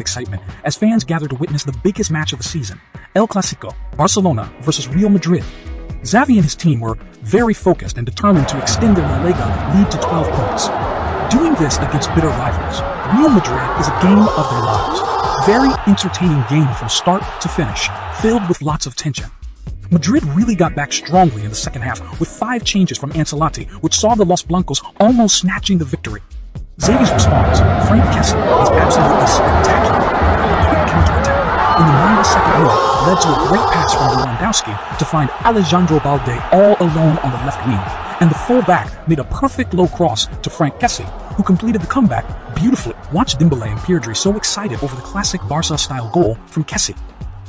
with excitement as fans gather to witness the biggest match of the season, El Clasico, Barcelona versus Real Madrid. Xavi and his team were very focused and determined to extend their La Liga lead to 12 points. Doing this against bitter rivals, Real Madrid is a game of their lives. Very entertaining game from start to finish, filled with lots of tension. Madrid really got back strongly in the second half with five changes from Ancelotti, which saw the Los Blancos almost snatching the victory. Xavi's response, Franck Kessie, was absolutely spectacular. A quick counterattack in the 92nd minute led to a great pass from Lewandowski to find Alejandro Balde all alone on the left wing, and the full-back made a perfect low cross to Franck Kessie, who completed the comeback beautifully. Watch Dembele and Pedri so excited over the classic Barca-style goal from Kessie.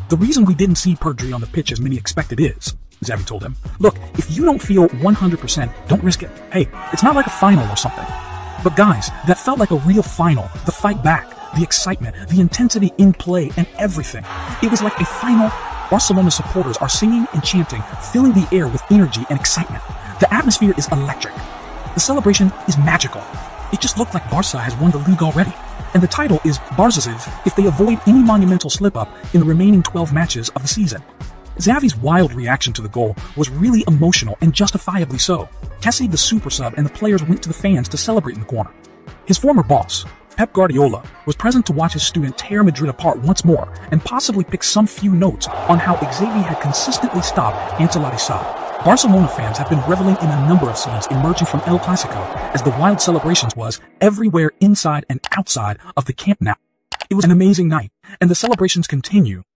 The reason we didn't see Pedri on the pitch as many expected is, Xavi told him, look, if you don't feel 100%, don't risk it. Hey, it's not like a final or something. But guys, that felt like a real final. The fight back, the excitement, the intensity in play, and everything. It was like a final. Barcelona supporters are singing and chanting, filling the air with energy and excitement. The atmosphere is electric. The celebration is magical. It just looked like Barca has won the league already. And the title is Barzaziv if they avoid any monumental slip-up in the remaining 12 matches of the season. Xavi's wild reaction to the goal was really emotional and justifiably so. Kessie, the super sub, and the players went to the fans to celebrate in the corner. His former boss, Pep Guardiola, was present to watch his student tear Madrid apart once more and possibly pick some few notes on how Xavi had consistently stopped Ancelotti's side. Barcelona fans have been reveling in a number of scenes emerging from El Clasico as the wild celebrations was everywhere inside and outside of the Camp Nou. It was an amazing night, and the celebrations continue